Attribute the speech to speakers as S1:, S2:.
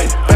S1: life.